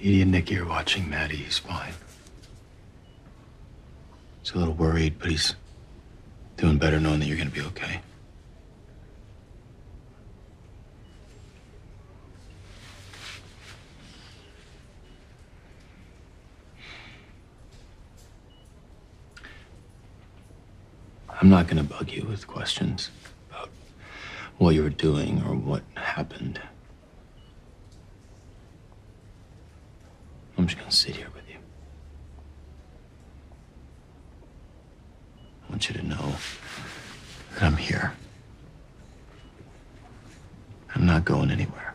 Edie and Nicky are watching Maddie. He's fine. He's a little worried, but he's doing better knowing that you're gonna be okay. I'm not gonna bug you with questions about what you were doing or what happened. I'm just gonna sit here with you. I want you to know that I'm here. I'm not going anywhere.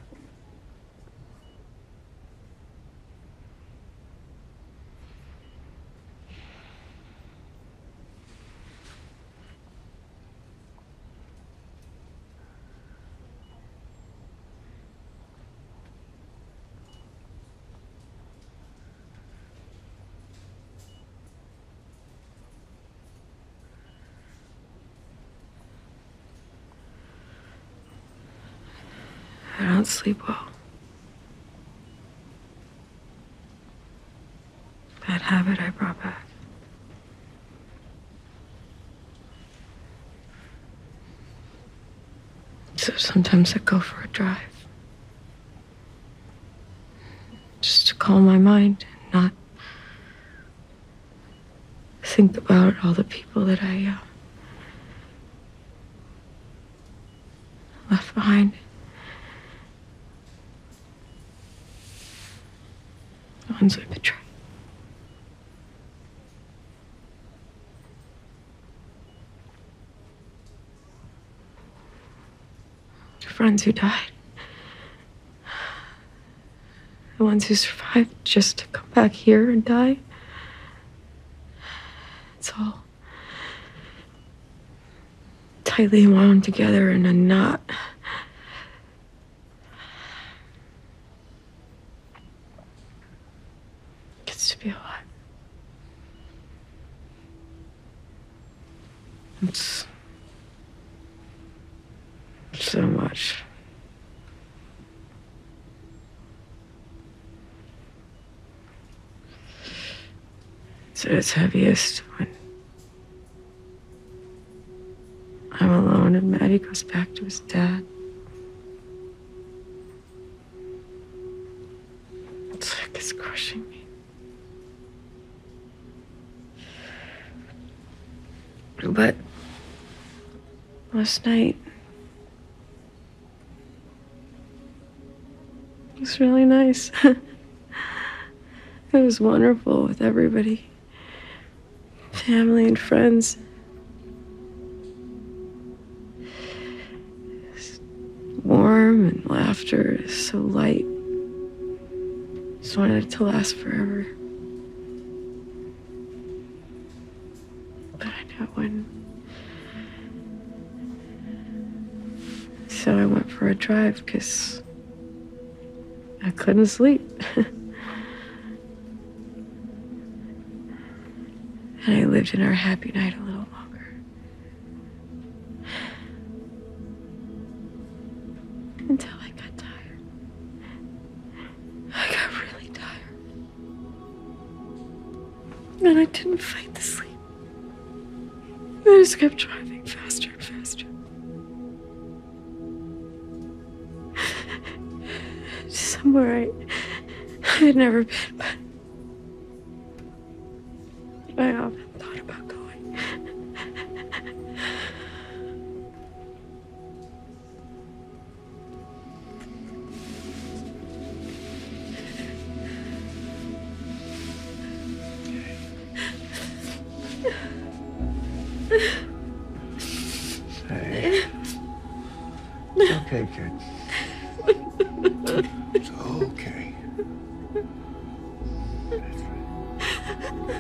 Don't sleep well. Bad habit I brought back. So sometimes I go for a drive. Just to calm my mind and not think about all the people that I uh, left behind. Ones I betrayed. Friends who died. The ones who survived just to come back here and die. It's all tightly wound together in a knot. Gets to be a lot. It's so much. At its heaviest when I'm alone and Maddie goes back to his dad. It's like it's crushing me. But last night it was really nice. it was wonderful with everybody family and friends. Warm and laughter is so light. Just wanted it to last forever. So I went for a drive because I couldn't sleep. And I lived in our happy night a little longer. Until I got tired. I got really tired. And I didn't fight the sleep. I just kept driving faster Somewhere I, I had never been, but I often thought about going. Hey. It's okay, kid.